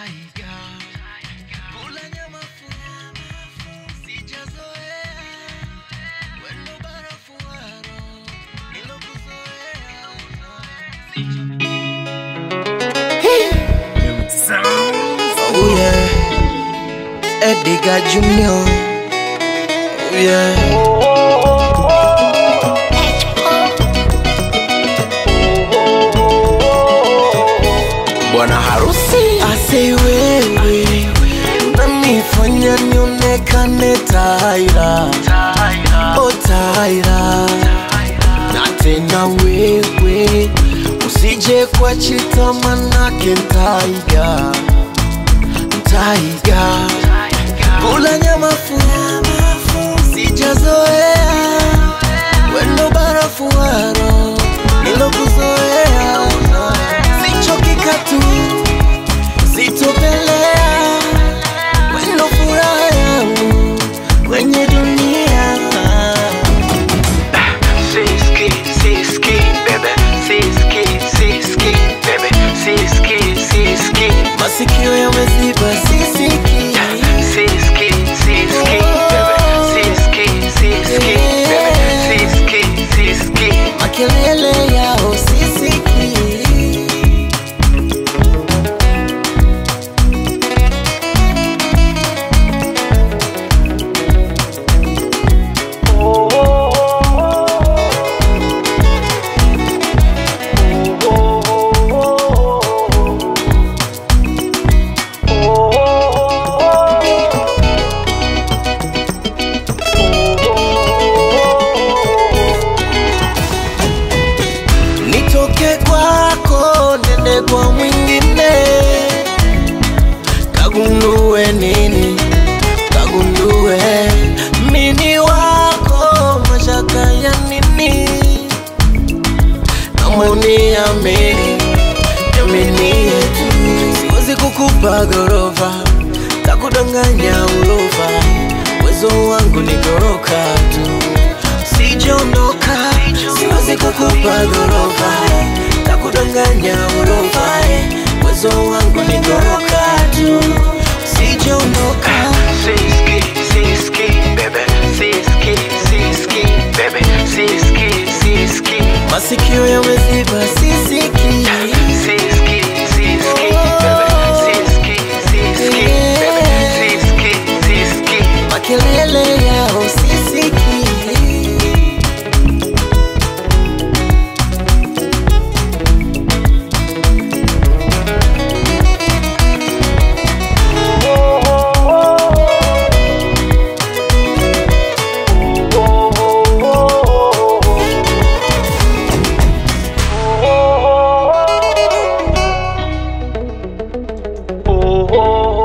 Eh. Edgar Junior. Oh yeah. Bwana harusi. Ase wewe unanifanya nionekane taira o taira na tena wewe usije kwa chita manake ntaiga ntaiga kula nyama fu sijazoea que le namoni amini yamini yetu. Siwezi kukupa gorofa takudanganya ulofa uwezo wangu ni goroka tu. Siwezi kukupa gorofa takudanganya ulofa uwezo wangu ni goroka tu kelele ya usisiki Oh, oh.